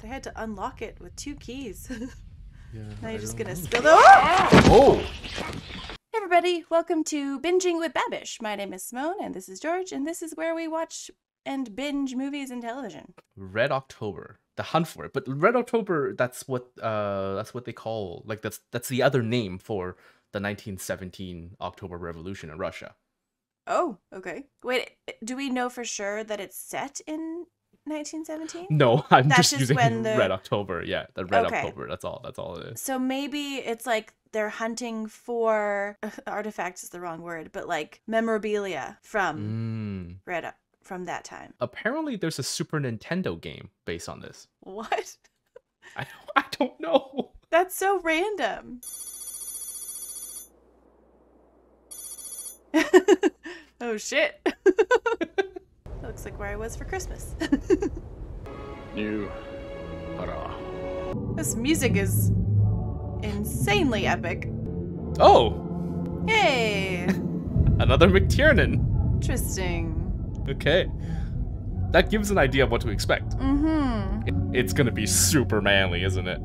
They had to unlock it with two keys. Yeah. now you're just gonna know. spill the. Oh! Oh! Hey everybody, welcome to Binging with Babish. My name is Simone, and this is George, and this is where we watch and binge movies and television. Red October. The hunt for it. But Red October, that's what uh that's what they call like that's that's the other name for the 1917 October Revolution in Russia. Oh, okay. Wait, do we know for sure that it's set in 1917? No, I'm That's just, just using when the- Red October. Yeah, the Red Okay. October. That's all. That's all it is. So maybe it's like they're hunting for artifacts is the wrong word, but like memorabilia from Mm. Red from that time. Apparently, there's a Super Nintendo game based on this. What? I I don't know. That's so random. oh shit. That looks like where I was for Christmas. New hurrah. this music is insanely epic. Oh, Hey, another McTiernan. interesting. Okay, that gives an idea of what to expect. Mm-hmm. It's gonna be super manly, isn't it?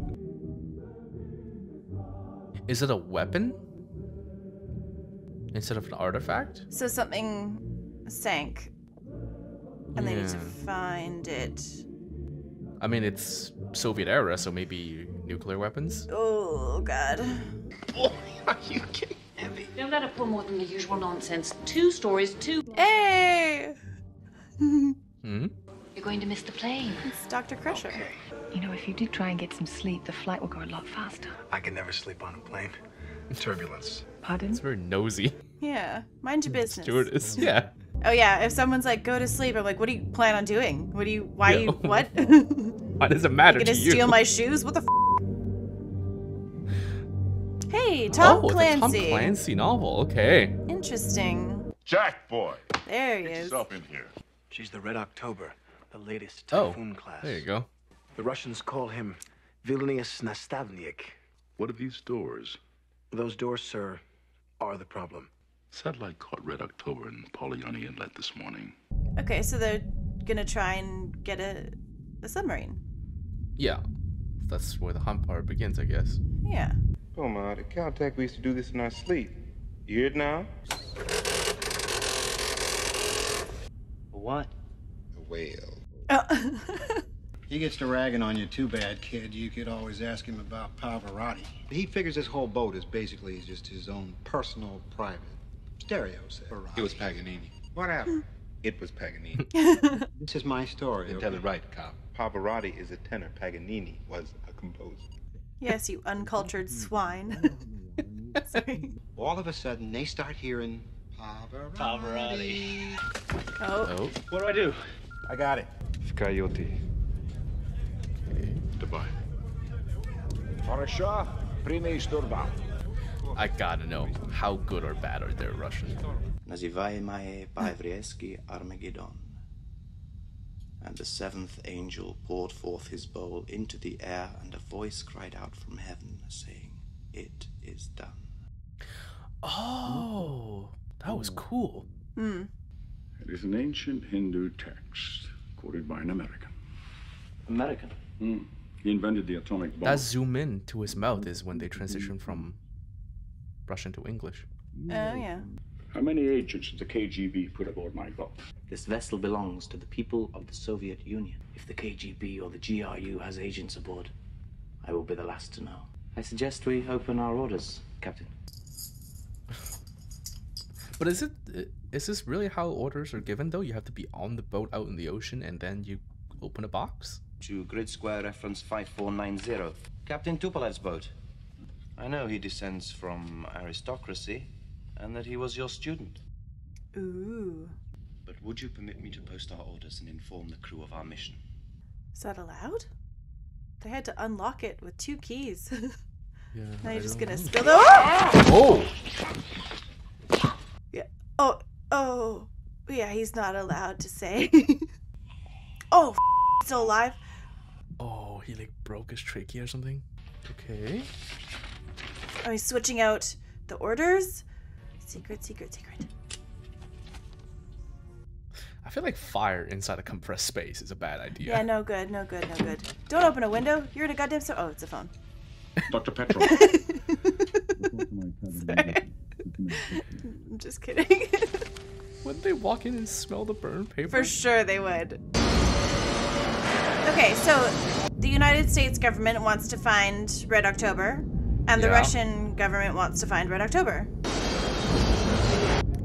Is it a weapon? Instead of an artifact? So something sank, and they need to find it. I mean, it's Soviet era, so maybe nuclear weapons? Oh god. Why are you kidding me? Don't let her pull more than the usual nonsense. Two stories, two. Hey, Hmm? You're going to miss the plane. it's Dr. Crusher. Okay. You know, if you do try and get some sleep, the flight will go a lot faster. I can never sleep on a plane. Turbulence. Pardon? It's very nosy. Yeah, mind your business. Stewardess. Yeah. Oh yeah, if someone's like, go to sleep, I'm like, what do you plan on doing? What do you? Why Yeah. you? What? you Why does it matter gonna to you? steal my shoes? What the? F-? Hey, Tom oh, Clancy. it's a Tom Clancy novel. Okay. Interesting. Jack boy. There he Get is. yourself in here. She's the Red October, the latest Oh, typhoon class. There you go. The Russians call him Vilnius Nastavnik. What are these doors? Those doors, sir, are the problem. Satellite caught Red October in Polyarny Inlet this morning. Okay, so they're gonna try and get a, a submarine. Yeah. That's where the hunt part begins, I guess. Yeah. Oh my, the Caltech we used to do this in our sleep. You hear it now? What? A whale. Oh. He gets to ragging on you too bad, kid. You could always ask him about Pavarotti. He figures this whole boat is basically just his own personal, private stereo set. It was Paganini. Whatever. It was Paganini. this is my story. You okay? tell it right, cop. Pavarotti is a tenor. Paganini was a composer. yes, you uncultured swine. Sorry. All of a sudden, they start hearing Pavarotti. Oh. Oh. What do I do? I got it. Coyote. Goodbye. Хорошо, прими штурвал. I gotta know, how good or bad are their Russian? Armageddon. And the seventh angel poured forth his bowl into the air, and a voice cried out from heaven, saying, It is done. Oh, that was cool. Mm. It is an ancient Hindu text quoted by an American. American? Mm. He invented the atomic bomb. That zoom in to his mouth is when they transition from Russian to English. Oh yeah. How many agents did the KGB put aboard my boat? This vessel belongs to the people of the Soviet Union. If the KGB or the GRU has agents aboard, I will be the last to know. I suggest we open our orders, Captain. But is it is this really how orders are given though? You have to be on the boat out in the ocean and then you open a box? To grid square reference 5490. Captain Tupolev's boat. I know he descends from aristocracy and that he was your student. Ooh. But would you permit me to post our orders and inform the crew of our mission? Is that allowed? They had to unlock it with two keys. Yeah. now you're just gonna know. spill the. Oh! Oh! Yeah. Oh. Oh. Yeah. He's not allowed to say. oh, f- still alive. Oh, he like broke his trachea or something. Okay. Oh, he's switching out the orders. Secret, secret, secret. I feel like fire inside a compressed space is a bad idea. Yeah, no good, no good, no good. Don't open a window. You're in a goddamn so. Oh, it's a phone. Dr. Petrov. Sorry. I'm just kidding. Wouldn't they walk in and smell the burn paper? For sure they would. Okay, so the United States government wants to find Red October, and the Yeah. Russian government wants to find Red October.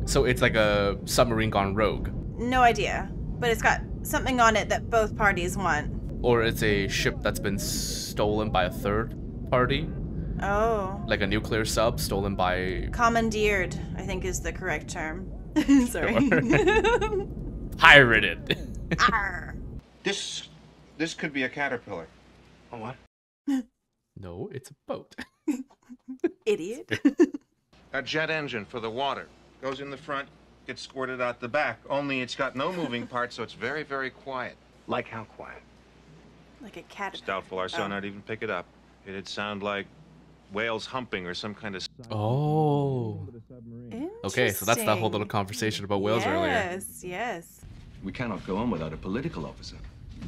So it's like a submarine gone rogue, No idea, but it's got something on it that both parties want. or it's a ship that's been stolen by a third party, Oh, like a nuclear sub stolen by commandeered, I think is the correct term. Sorry. pirated. Arr. This this could be a caterpillar. Oh, what? no, it's a boat. Idiot. A jet engine for the water. Goes in the front, gets squirted out the back. Only it's got no moving parts, so it's very, very quiet. Like how quiet? like a cat. It's doubtful our sonar would even pick it up. It'd sound like whales humping or some kind of. Oh. Okay, so that's that whole little conversation about whales earlier. Yes, yes. We cannot go on without a political officer.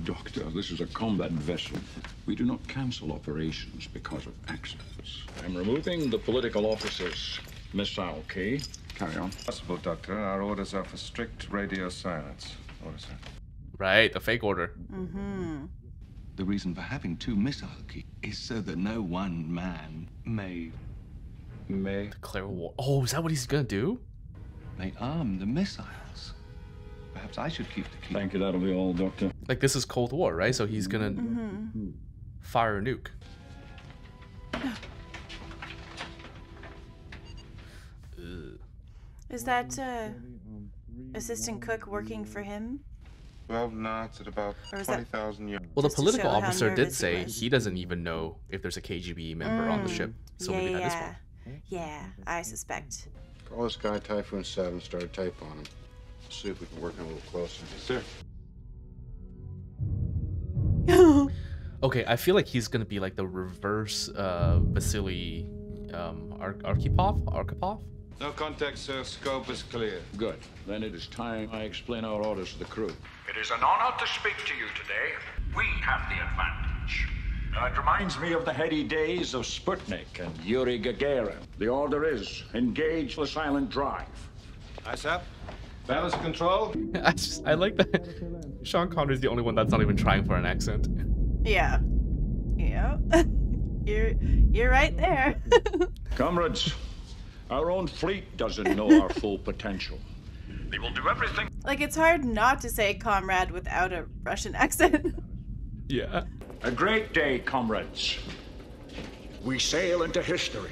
Doctor, this is a combat vessel. We do not cancel operations because of accidents. I'm removing the political officer's missile key. Carry on. Possible, Doctor. Our orders are for strict radio silence. Order, sir. Right, the fake order. Mm-hmm. The reason for having two missile keys is so that no one man may May. Declare war. Oh, is that what he's gonna do? may arm the missiles. Perhaps I should keep the key. Thank you, that'll be all, Doctor. Like this is Cold War, right? So he's gonna Mm-hmm. fire a nuke. Is that uh, assistant cook working for him? 12 knots at about Or is that- 20,000 yards. Well, the political officer did nervous he say he doesn't even know if there's a KGB member on the Mm. ship. So yeah, maybe that is yeah, one. yeah. I suspect. Call this guy Typhoon 7, start a tape on him. See if we can work him a little closer. Yes, Sir. Okay, I feel like he's gonna be like the reverse uh, Vasily um, Ar- Arkhipov. Arkhipov. No contact, sir. Scope is clear. Good. Then it is time I explain our orders to the crew. It is an honor to speak to you today. We have the advantage. Uh, it reminds me of the heady days of Sputnik and Yuri Gagarin. The order is engage the silent drive. Eyes up. Balance control. I just I like that. Sean Connery's the only one that's not even trying for an accent. Yeah. Yeah. you're you're right there. Comrades, our own fleet doesn't know our full potential. They will do everything. like it's hard not to say comrade without a Russian accent. Yeah. A great day, comrades. We sail into history.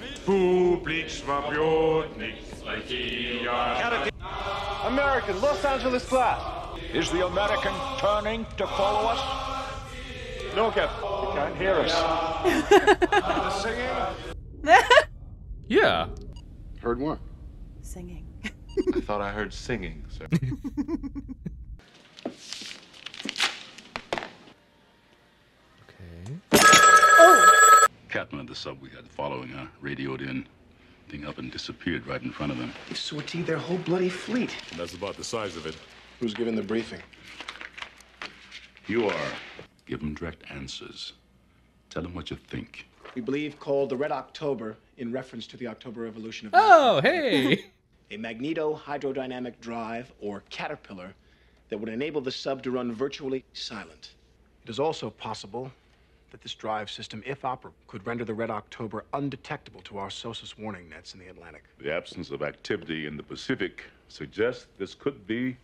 American, Los Angeles class. Is the American turning to follow us? No, Captain. He can't hear us. singing? Yeah. Heard what? Singing. I thought I heard singing, sir. Okay. Oh. Captain of the sub we had following her radioed in. Thing up and disappeared right in front of them. They sortie their whole bloody fleet. And That's about the size of it. Who's giving the briefing? You are. Give them direct answers. Tell them what you think. We believe called the Red October in reference to the October Revolution of Oh, hey. a magneto hydrodynamic drive or caterpillar that would enable the sub to run virtually silent. It is also possible that this drive system, if operable, could render the Red October undetectable to our SOSUS warning nets in the Atlantic. The absence of activity in the Pacific suggests this could be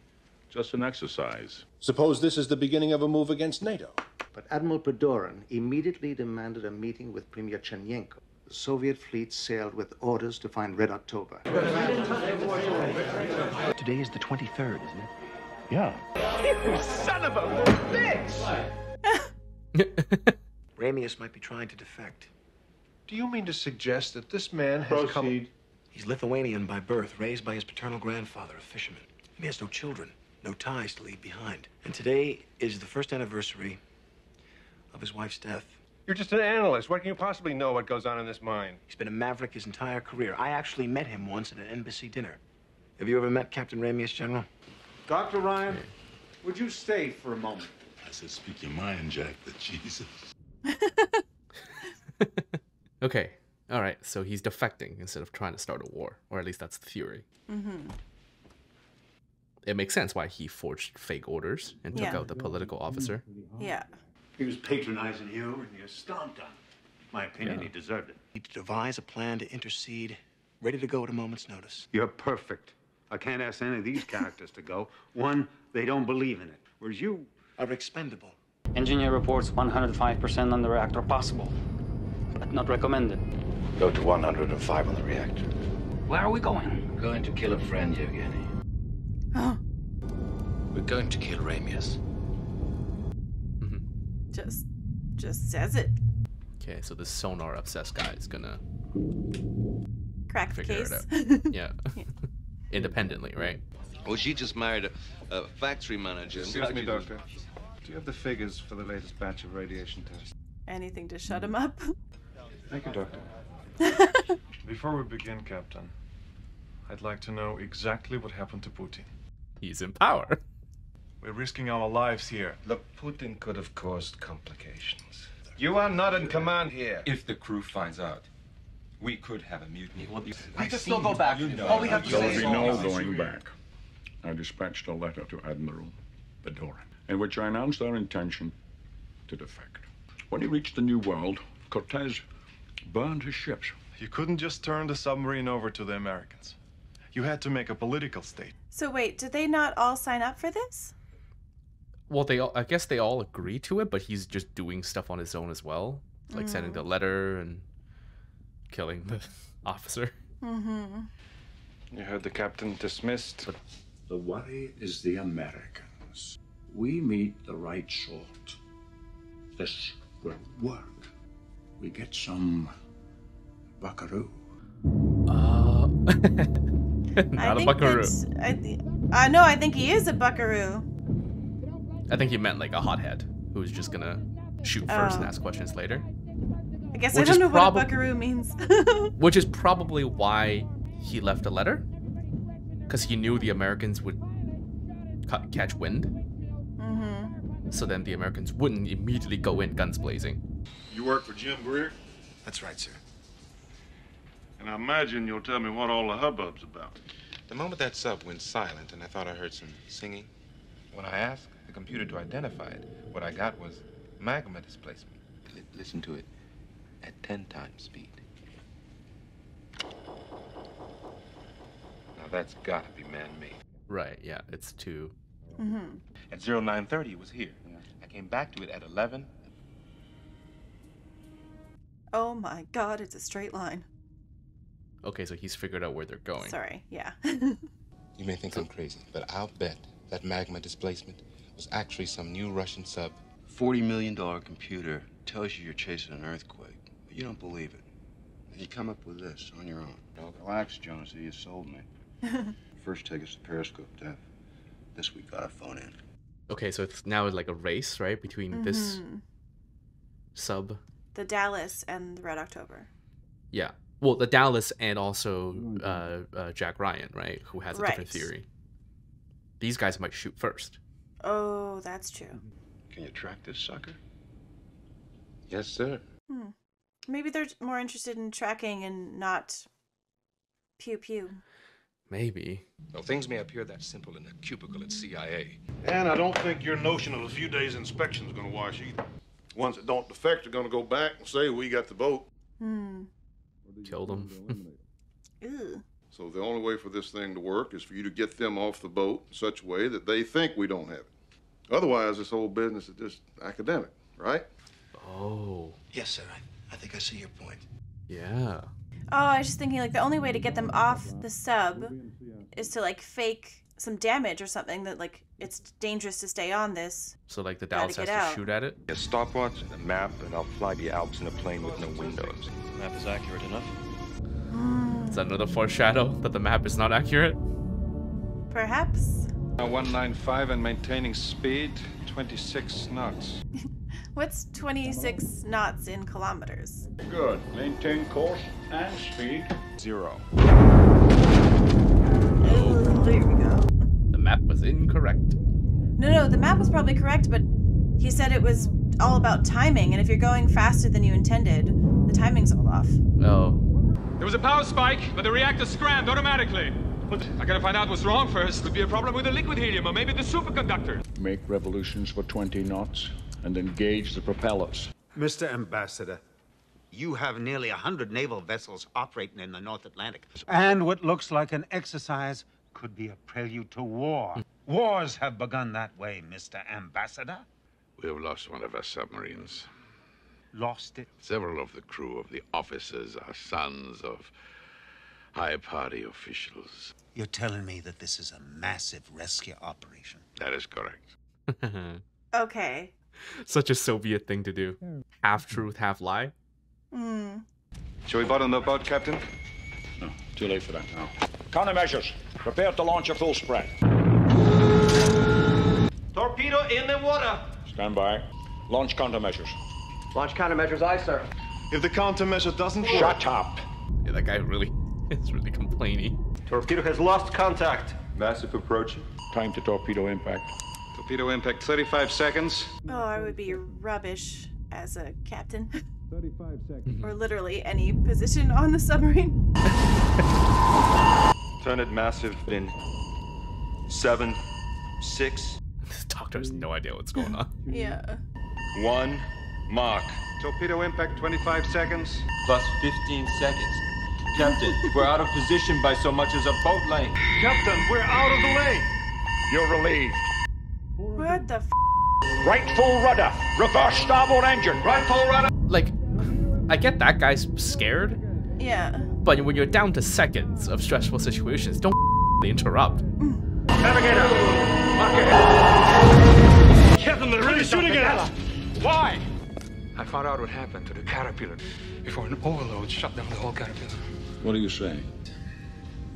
just an exercise. Suppose this is the beginning of a move against NATO. But Admiral Padorin immediately demanded a meeting with Premier Chernenko. The Soviet fleet sailed with orders to find Red October. Today is the 23rd, isn't it? Yeah. You son of a bitch! Ramius might be trying to defect. Do you mean to suggest that this man has come... He's Lithuanian by birth, raised by his paternal grandfather, a fisherman. He has no children, no ties to leave behind. And today is the first anniversary of his wife's death. You're just an analyst. What can you possibly know what goes on in this mine? He's been a maverick his entire career. I actually met him once at an embassy dinner. Have you ever met Captain Ramius, General? Dr. Ryan, Would you stay for a moment? I said, speak your mind, Jack, the Jesus. Okay. All right. So he's defecting instead of trying to start a war, or at least that's the theory. Mm-hmm. It makes sense why he forged fake orders and took Yeah. out the political officer. Yeah. He was patronizing you, and you stomped on him. My opinion, he deserved it. Need to devise a plan to intercede, ready to go at a moment's notice. You're perfect. I can't ask any of these characters to go. One, they don't believe in it. Whereas you are expendable. Engineer reports 105% on the reactor possible, but not recommended. Go to 105 on the reactor. Where are we going? Going to kill a friend, Yevgeny. We're going to kill Ramius. Just, just says it. Okay, so this sonar obsessed guy is gonna Crack the figure case. it out. Yeah. Independently, right? Well, she just married a, a factory manager. Excuse me, Doctor. Do you have the figures for the latest batch of radiation tests? Anything to shut him up. Thank you, Doctor. Before we begin, Captain, I'd like to know exactly what happened to Putin. He's in power. We're risking our lives here. Look, Putin could have caused complications. You are not in command here. If the crew finds out, we could have a mutiny. We could still go back. All we have to There will is be all no this. going back. I dispatched a letter to Admiral Padorin, in which I announced our intention to defect. When he reached the New World, Cortez burned his ships. You couldn't just turn the submarine over to the Americans. You had to make a political state. So wait, did they not all sign up for this? Well, they all, I guess they all agree to it, but he's just doing stuff on his own as well, like sending Mm. the letter and killing the officer. Mm-hmm. You heard the captain dismissed. The worry is the Americans. We meet the right sort. This will work. We get some buckaroo. Uh, not a buckaroo. I, th- I know. I think he is a buckaroo. I think he meant like a hothead who's just gonna shoot first and Oh. ask questions later. I guess Which I don't know prob- what a buckaroo means. Which is probably why he left a letter, because he knew the Americans would ca- catch wind. mm-hmm. So then the Americans wouldn't immediately go in guns blazing. You work for Jim Greer? That's right, sir. And I imagine you'll tell me what all the hubbub's about. The moment that sub went silent and I thought I heard some singing, when I asked the computer to identify it, what I got was magma displacement. Li- listen to it at 10 times speed. Now that's gotta be man-made. Right? Yeah, it's too. Mm-hmm. At 0930, it was here. I came back to it at 11. Oh my God! It's a straight line. Okay, so he's figured out where they're going. Sorry. Yeah. You may think I'm crazy, but I'll bet that magma displacement was actually some new Russian sub. $40 million computer tells you you're chasing an earthquake, but you don't believe it. And you come up with this on your own. Relax, Jonesy, you sold me. First, take us to Periscope, Dev. This we gotta phone in. Okay, so it's now like a race, right, between this Mhm. sub. The Dallas and the Red October. Yeah. Well, the Dallas and also uh, uh, Jack Ryan, right, who has a different theory. These guys might shoot first. Oh, that's true. Can you track this sucker? Yes, sir. Hmm. Maybe they're more interested in tracking and not pew pew. Maybe. Well, things may appear that simple in a cubicle at CIA. And I don't think your notion of a few days inspection is going to wash either. Ones that don't defect are going to go back and say, we got the boat. Hmm. Killed them. Ew. So the only way for this thing to work is for you to get them off the boat in such a way that they think we don't have it. Otherwise, this whole business is just academic, right? Oh. Yes, sir. I, I think I see your point. Yeah. Oh, I was just thinking like the only way to get them off the sub is to like fake some damage or something that like it's dangerous to stay on this. So like the Gotta Dallas has to out. shoot at it. A stopwatch and a map, and I'll fly the Alps in a plane with no windows. Map is accurate enough. Is that another foreshadow that the map is not accurate? Perhaps. Now 195 and maintaining speed 26 knots. What's 26 knots in kilometers? Good. Maintain course and speed. Zero. Oh, there we go. The map was incorrect. No, no, the map was probably correct, but he said it was all about timing, and if you're going faster than you intended, the timing's all off. Oh. There was a power spike, but the reactor scrammed automatically. But I gotta find out what's wrong first. Could be a problem with the liquid helium or maybe the superconductor. Make revolutions for 20 knots and engage the propellers. Mr. Ambassador, you have nearly a hundred naval vessels operating in the North Atlantic. And what looks like an exercise could be a prelude to war. Wars have begun that way, Mr. Ambassador. We have lost one of our submarines. Lost it? Several of the crew of the officers are sons of high party officials. You're telling me that this is a massive rescue operation? That is correct. Okay. Such a Soviet thing to do. Half truth, half lie. Hmm. Shall we bottom the boat, Captain? No, too late for that now. Countermeasures. Prepare to launch a full spread. Torpedo in the water. Stand by. Launch countermeasures. Launch countermeasures, aye, sir. If the countermeasure doesn't Shut up. Yeah, that guy really is really complaining. Torpedo has lost contact. Massive approaching. Time to torpedo impact. Torpedo impact 35 seconds. Oh, I would be rubbish as a captain. 35 seconds. Mm-hmm. or literally any position on the submarine. Turn it massive in seven, six, This doctor has no idea what's going on. Yeah. one, mark. Torpedo impact 25 seconds. Plus 15 seconds. Captain, we're out of position by so much as a boat length. Captain, we're out of the lane. You're relieved. What the f? Right full rudder. Reverse starboard engine. Right full rudder. Like, I get that guy's scared, Yeah. but when you're down to seconds of stressful situations, don't interrupt. Navigator. mark ahead. Captain, they're really shooting at us. Why? I found out what happened to the Caterpillar before an overload shut down the whole Caterpillar. What are you saying?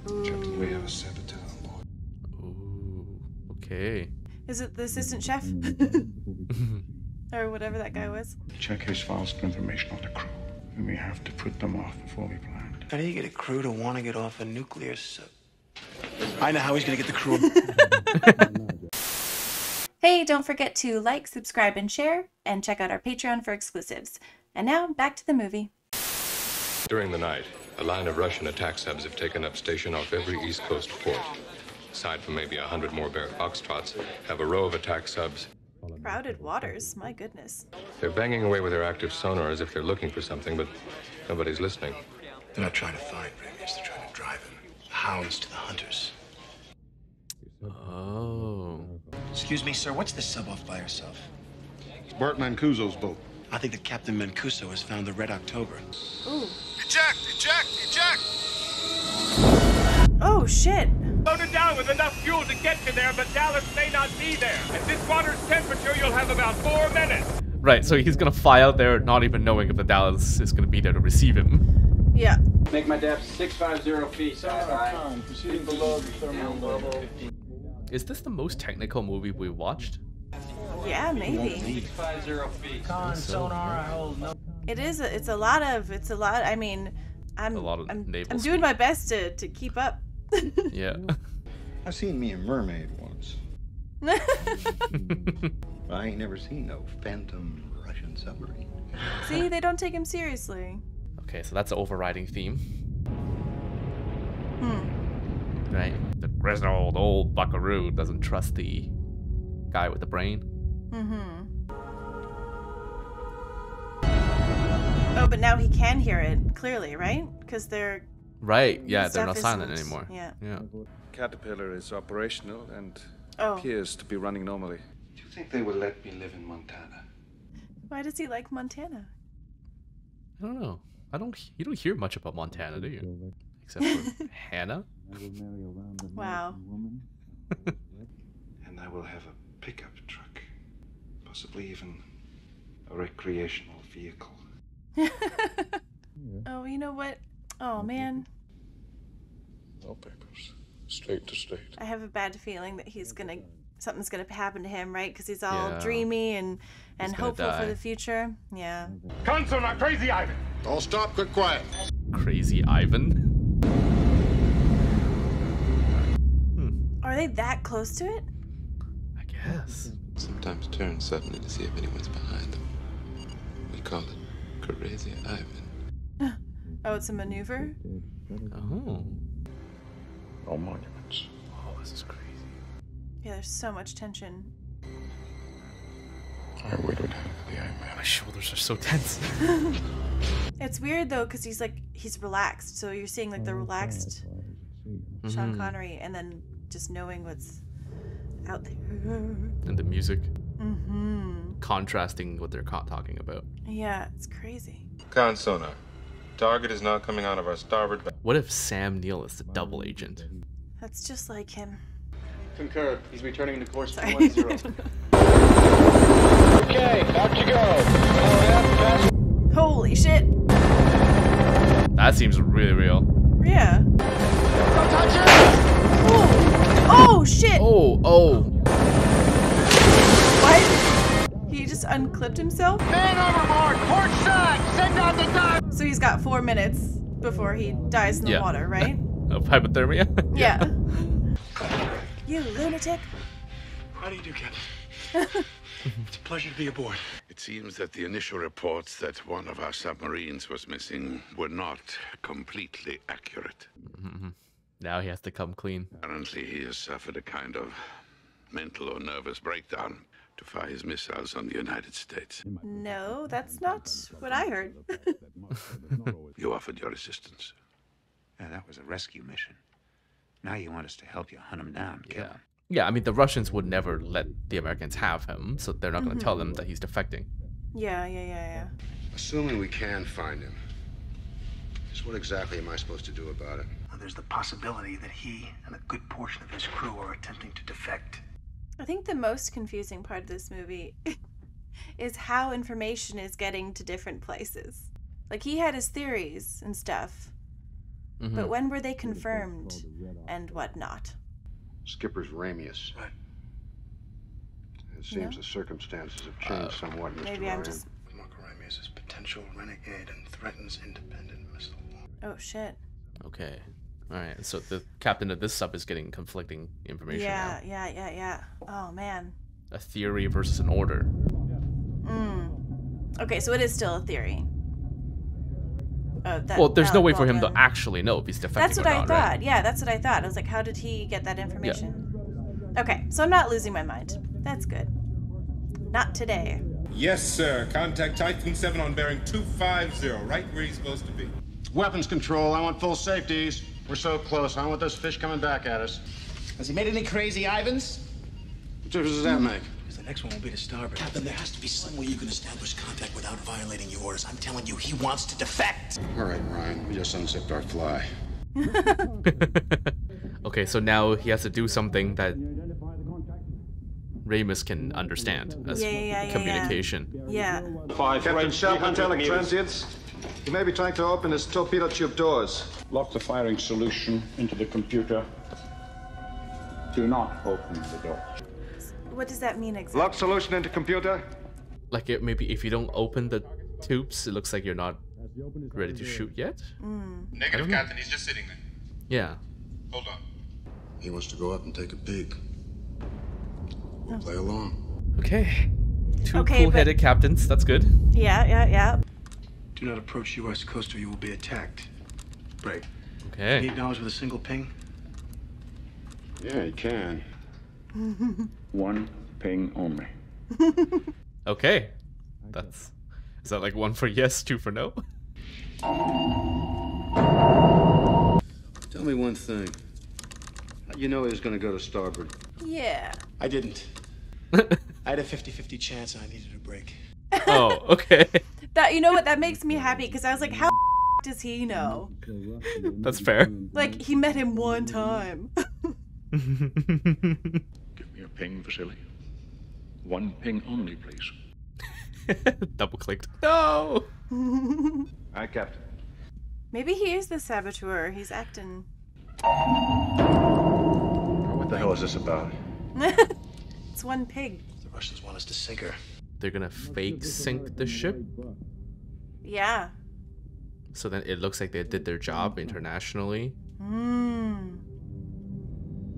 Captain, we have a saboteur on board. Okay. Is it the assistant chef? Mm. or whatever that guy was. Check his files for information on the crew. And we have to put them off before we planned. How do you get a crew to want to get off a nuclear sub? I know how he's gonna get the crew. Hey, don't forget to like, subscribe, and share, and check out our Patreon for exclusives. And now, back to the movie. During the night, a line of Russian attack subs have taken up station off every East Coast port. Aside from maybe a hundred more Barrett Foxtrots, have a row of attack subs. Crowded waters, my goodness. They're banging away with their active sonar as if they're looking for something, but nobody's listening. They're not trying to find Ramius, they're trying to drive him. The hounds to the hunters. Oh. Excuse me, sir, what's this sub off by herself? It's Bart Mancuso's boat. I think that Captain Mancuso has found the Red October. Ooh. Eject! Eject! Eject! Oh, shit. Loaded down with enough fuel to get you there, but Dallas may not be there. At this water's temperature, you'll have about four minutes. Right, so he's gonna fly out there not even knowing if the Dallas is gonna be there to receive him. Yeah. Make my depth 650 feet. Proceeding below the thermal level. Is this the most technical movie we watched? Yeah, maybe. 650 feet. Con sonar, I hold no. It is. A, it's a lot of. It's a lot. I mean, I'm. A lot of I'm, naval I'm doing my best to to keep up. Yeah. I've seen me a mermaid once. I ain't never seen no phantom Russian submarine. See, they don't take him seriously. Okay, so that's the overriding theme. Hmm. Right. The grizzled old buckaroo doesn't trust the guy with the brain. Mm-hmm. Oh, but now he can hear it clearly, right? Because they're. Right, yeah, they're not silent isn't- anymore. Yeah. Yeah. Caterpillar is operational and Oh. appears to be running normally. Do you think they will let me live in Montana? Why does he like Montana? I don't know. I don't. You don't hear much about Montana, do you? Except for Hannah. Wow. And I will have a pickup truck. Possibly even a recreational vehicle. Oh, you know what? Oh mm-hmm. man, No papers. State to state. I have a bad feeling that he's gonna something's gonna happen to him, right? Because he's all Yeah. dreamy and and gonna hopeful for the future. Yeah. Console, not crazy, Ivan. All stop, get quiet. Crazy Ivan. Are they that close to it? I guess. Sometimes turn suddenly to see if anyone's behind them. We call it Crazy Ivan. Oh, it's a maneuver? Oh. No monuments. Oh, this is crazy. Yeah, there's so much tension. I waited the Iman. My shoulders are so tense. It's weird though, because he's like he's relaxed. So you're seeing like the relaxed Sean Mhm. Connery, and then just knowing what's out there. And the music hmm contrasting what they're ca- talking about. Yeah, it's crazy. Con sonar. Target is now coming out of our starboard. ba- What if Sam Neill is the double agent? That's just like him. Concur. He's returning to course Sorry. 210. Okay, out you go. Holy shit! That seems really real. Yeah. Oh, oh shit! Oh, oh. What? He just unclipped himself? Man overboard, port side, send out the dive. So he's got four minutes before he dies in the Yeah. water, right? Of hypothermia? yeah. you lunatic. How do you do, Captain? it's a pleasure to be aboard. It seems that the initial reports that one of our submarines was missing were not completely accurate. Mhm. Now he has to come clean. Apparently, he has suffered a kind of mental or nervous breakdown to fire his missiles on the United States. No, that's not what I heard. You offered your assistance. Yeah, that was a rescue mission. Now you want us to help you hunt him down, kill him. Yeah, I mean, the Russians would never let the Americans have him, so they're not going to tell mm-hmm. them that he's defecting. yeah, yeah, yeah, yeah. Assuming we can find him, just what exactly am I supposed to do about it? Well, there's the possibility that he and a good portion of his crew are attempting to defect. I think the most confusing part of this movie is how information is getting to different places. Like he had his theories and stuff, Mm-hmm. but when were they confirmed and whatnot? Skipper's Ramius. Right. It seems No? the circumstances have changed somewhat, Mr. Maybe I'm Ryan. just. Ramius is potential renegade and threatens independent missile. Oh shit. Okay. All right. So the captain of this sub is getting conflicting information Yeah, yeah, yeah, yeah. Oh man. A theory versus an order. Mm. Okay, so it is still a theory. Oh, that, well, there's no well- way for him to actually know if he's defecting That's what or I not, thought. right? Yeah, that's what I thought. I was like, how did he get that information? Okay, so I'm not losing my mind. That's good. Not today. Yes, sir. Contact Typhoon 7 on bearing 250, right where he's supposed to be. Weapons control. I want full safeties. We're so close. I don't want those fish coming back at us. Has he made any crazy Ivans? What difference does that make? Because the next one will be to starboard. Captain, there has to be some way you can establish contact without violating your orders. I'm telling you, he wants to defect. All right, Ryan. We just unzipped our fly. Okay, so now he has to do something that Ramius can understand as Yeah, yeah, yeah, yeah, communication. Yeah. Five Captain Sharp, metallic transients. You may be trying to open his torpedo tube doors. Lock the firing solution into the computer. Do not open the door. What does that mean exactly? Lock solution into computer. Like it, maybe if you don't open the tubes, it looks like you're not ready to shoot yet. Mm. Negative, Captain. He's just sitting there. Yeah. Hold on. He wants to go up and take a peek. We'll play along. Okay. Two Okay, cool-headed captains. That's good. Yeah, yeah, yeah. Do not approach U.S. coast or you will be attacked. Break. Okay. Can you acknowledge with a single ping? Yeah, he can. One ping only. Okay. That's. Is that like one for yes, two for no? Tell me one thing. You know he was going to go to starboard? Yeah. I didn't. I had a 50 50 chance and I needed a break. oh, okay. That you know what? That makes me happy because I was like, how does he know? That's fair. Like he met him one time. Give me a ping, Vasily. One ping only, please. Double clicked. No. Aye, Captain. Maybe he is the saboteur. He's acting. What the hell is this about? it's one pig. The Russians want us to sink her. They're gonna fake sink the ship, Yeah. so then it looks like they did their job internationally. Hmm.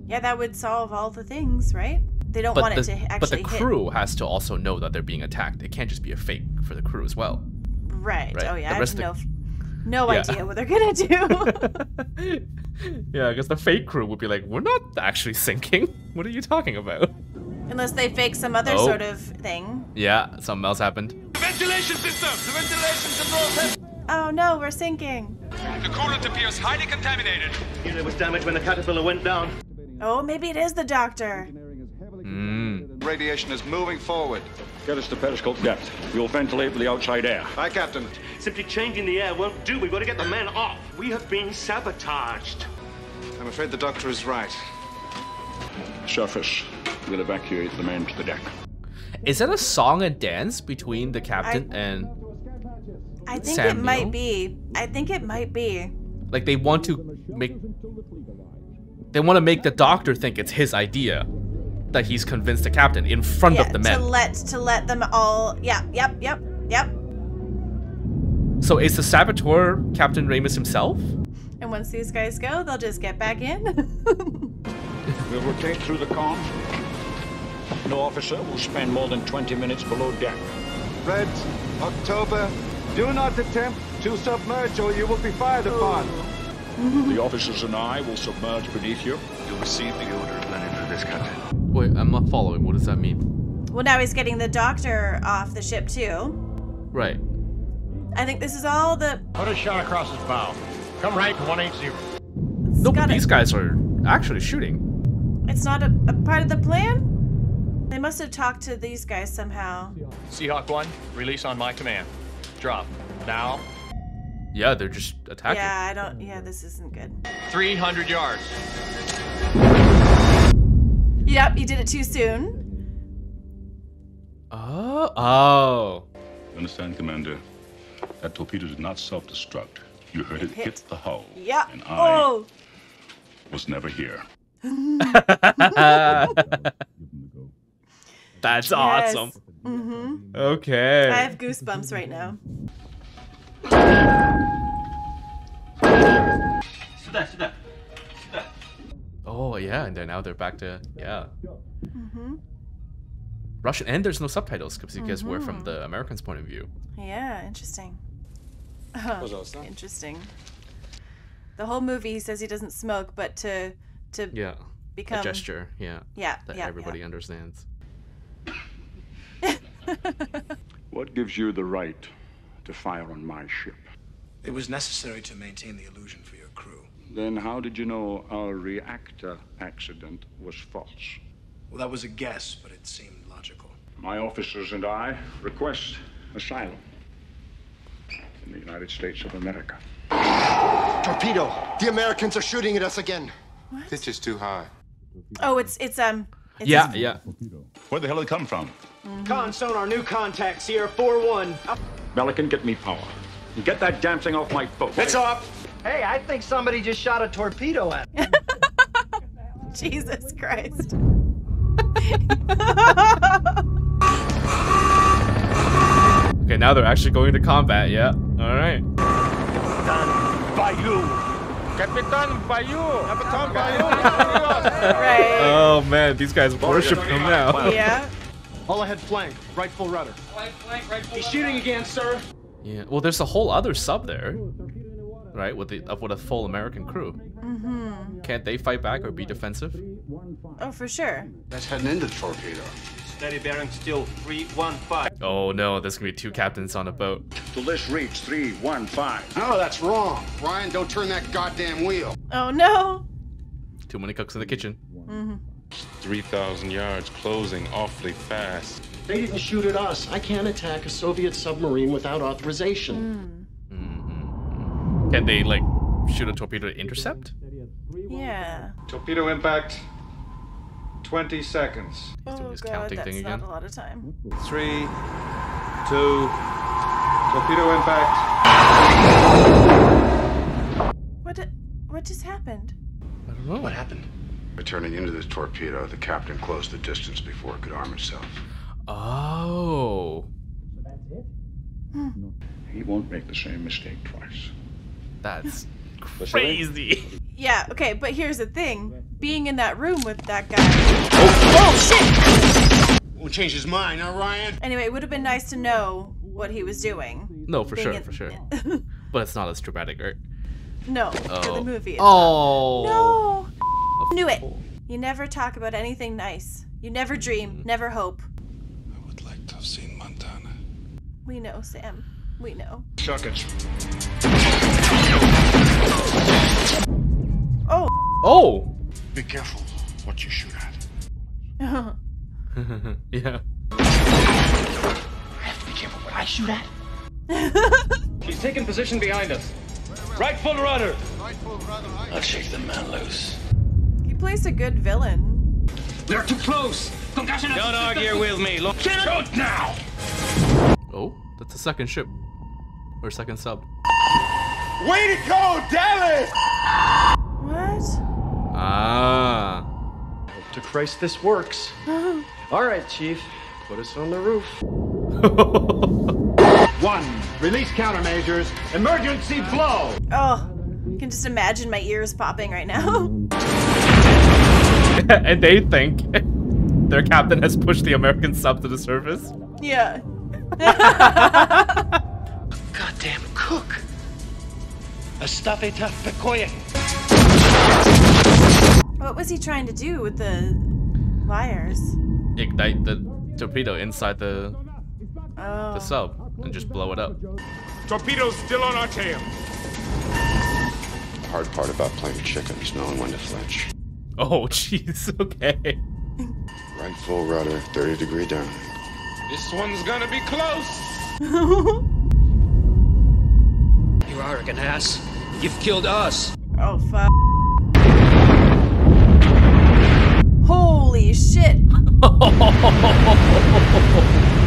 Yeah, that would solve all the things, right? They don't but want the, it to actually. but the actually hit. crew has to also know that they're being attacked. It can't just be a fake for the crew as well. Right. Right. Oh yeah. The I have of- no, no Yeah. idea what they're gonna do. Yeah, I guess the fake crew would be like, "We're not actually sinking. What are you talking about?" Unless they fake some other Oh. sort of thing. Yeah, something else happened. Ventilation system! The ventilation controls Oh no, we're sinking. The coolant appears highly contaminated. Unit was damaged when the caterpillar went down. Oh, maybe it is the doctor. Mm. Radiation is moving forward. Get us to periscope depth. We'll ventilate with the outside air. Aye, Captain. Simply changing the air won't do. We've got to get the men off. We have been sabotaged. I'm afraid the doctor is right. Surface. We'll evacuate the men to the deck. Is that a song and dance between the captain and I think Sam it might be. I think it might be. like they want to make they want to make the doctor think it's his idea that he's convinced the captain in front yeah, of the men. to men. let to let them all. Yeah. Yep. Yep. Yep. So is the saboteur Captain Ramius himself? And once these guys go, they'll just get back in. We'll rotate through the com. No officer will spend more than 20 minutes below deck. Red, October, do not attempt to submerge or you will be fired upon. The officers and I will submerge beneath you. You'll receive the order of landing for this, Captain. Wait, I'm not following. What does that mean? well, now he's getting the doctor off the ship too. Right. I think this is all the. Put a shot across his bow. Come right to 180. No, but these guys are actually shooting. It's not a, a part of the plan. They must have talked to these guys somehow. Seahawk 1, release on my command. Drop. Now. Yeah, they're just attacking. Yeah, I don't. Yeah, this isn't good. 300 yards. Yep, you did it too soon. Oh. Oh. Understand, Commander? That torpedo did not self-destruct. You heard it hit, the hull. Yeah. And oh. I Oh. was never here. That's Yes. awesome. Mm-hmm. Okay. I have goosebumps right now. Oh yeah, and then now they're back to yeah. Mm-hmm. Russian and there's no subtitles because we're from Mhm. the Americans' point of view. Yeah, interesting. What's else? interesting. The whole movie he says he doesn't smoke, but to to Yeah. become a gesture, yeah. Yeah, That yeah, everybody understands. What gives you the right to fire on my ship? It was necessary to maintain the illusion for your crew. Then how did you know our reactor accident was false? Well, that was a guess, but it seemed logical. My officers and I request asylum in the United States of America. Torpedo! The Americans are shooting at us again. Pitch is too high. Oh, it's it's um. It's Yeah, his- yeah. Where the hell did it come from? Con sonar, new contact, Sierra 4-1. Pelican, get me power. And get that damn thing off my boat. It's off. Hey, I think somebody just shot a torpedo at me. Jesus Christ. Okay, now they're actually going to combat. Yeah. All right. Bayou. Capitan Bayou. Capitan Right. Oh man, these guys worship him now. Yeah. All ahead flank, right full rudder. He's shooting again, sir. Yeah. Well, there's a whole other sub there, right? With the with a full American crew. Mm-hmm. Can't they fight back or be defensive? Oh, for sure. That's heading into the torpedo. Steady bearing still 315. Oh no, there's gonna be two captains on a boat. To this reach, three, one, five. No, that's wrong. Ryan, don't turn that goddamn wheel. Oh no. Too many cooks in the kitchen. Mm-hmm. 3,000 yards, closing awfully fast. They didn't shoot at us. I can't attack a Soviet submarine without authorization. Mm-hmm. Can they like shoot a torpedo to intercept? Yeah. Torpedo impact. 20 seconds. Oh his god, counting that's thing not again. a lot of time. Three, two, torpedo impact. What? Did, what just happened? I don't know. What happened? By turning into the torpedo, the captain closed the distance before it could arm itself. Oh. So that's it? Hmm. He won't make the same mistake twice. That's crazy. Yeah, okay, but here's the thing. Being in that room with that guy. Oh, shit! Won't change his mind, huh, Ryan? Anyway, it would have been nice to know what he was doing. No, for sure, in- for sure. but it's not as dramatic, right? No, for the Oh. movie. Oh. not. No! Knew it! You never talk about anything nice. You never dream, mm. never hope. I would like to have seen Montana. We know, Sam. We know. Chuck it. Oh! Oh! Be careful what you shoot at. yeah. I have to be careful what I shoot at. She's taking position behind us. Right full rudder. I'll shake the man loose. He plays a good villain. They're too close. Concussion. Don't argue with me. Look. Shoot now. Oh, that's the second ship. Or second sub. Way to go, Dallas! What? Ah. Hope to Christ this works. All right, Chief. Put us on the roof. One. Release countermeasures. Emergency blow. Oh, I can just imagine my ears popping right now. and they think their captain has pushed the American sub to the surface. yeah. Goddamn cook. Estafeta Pecoye. What was he trying to do with the wires? Ignite the torpedo inside the Oh. the sub and just blow it up. Torpedoes still on our tail. The hard part about playing chicken is knowing when to flinch. Oh, jeez. Okay. Right full rudder, 30 degree down. This one's gonna be close. You arrogant ass. You've killed us. Oh, fuck. Holy shit. oh,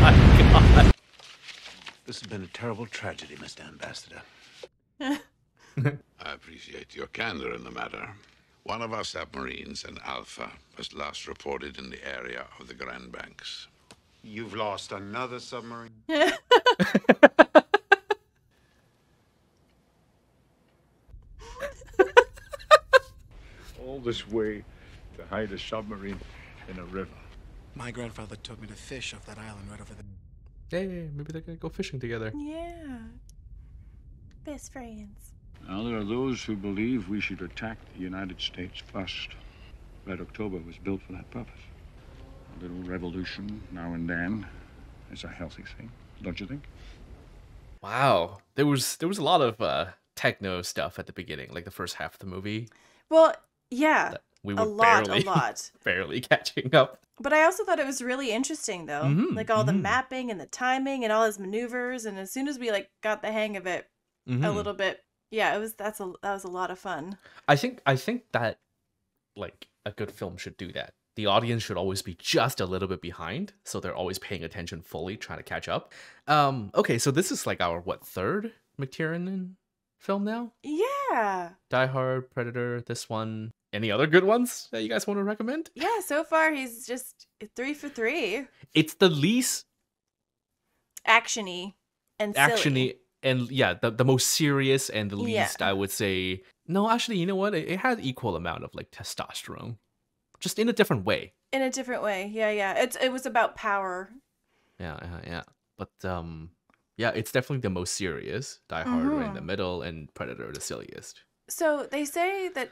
my God. This has been a terrible tragedy, Mr. Ambassador. I appreciate your candor in the matter. One of our submarines, an Alpha, was last reported in the area of the Grand Banks. You've lost another submarine? All this way to hide a submarine in a river. My grandfather took me to fish off that island right over there. Hey, maybe they're gonna go fishing together. Yeah. Best friends. Now, there are those who believe we should attack the United States first. Red October was built for that purpose. A little revolution now and then is a healthy thing, don't you think? Wow. There was there was a lot of uh techno stuff at the beginning, like the first half of the movie. Well, yeah. We a lot, barely a lot. barely catching up. But I also thought it was really interesting though. Mhm, Like all the mhm. mapping and the timing and all his maneuvers and as soon as we like got the hang of it a Mhm. little bit, yeah, it was that's a that was a lot of fun. I think I think that like a good film should do that. The audience should always be just a little bit behind, so they're always paying attention fully, trying to catch up. Um, okay, so this is like our what third McTiernan film now? Yeah. Die Hard, Predator, this one. Any other good ones that you guys want to recommend? Yeah, so far he's just 3 for 3. It's the least Actiony and silly. And yeah, the, the most serious and the Yeah. least I would say. No, actually, you know what? It, it had equal amount of like testosterone, just in a different way. in a different way. Yeah, yeah. It's it was about power. Yeah, yeah, yeah. But um, yeah, it's definitely the most serious. Die Hard right in the Mhm. middle, and Predator the silliest. So they say that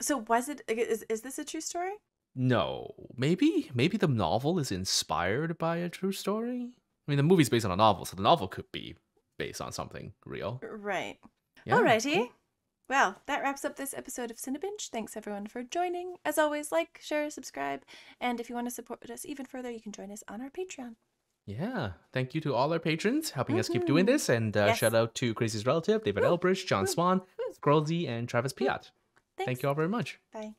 So was it is is this a true story? No, maybe maybe the novel is inspired by a true story. I mean, the movie's based on a novel, so the novel could be based on something real. Right. Yeah, Alrighty. Well, that wraps up this episode of Cinebinge. Thanks everyone for joining. As always, like, share, subscribe, and if you want to support us even further, you can join us on our Patreon. Yeah, thank you to all our patrons helping us keep doing this, and uh, Yes. shout out to Crazy's relative, David Elbridge, John Swan, Scrollsy, and Travis Piat. Thank you all very much. Bye.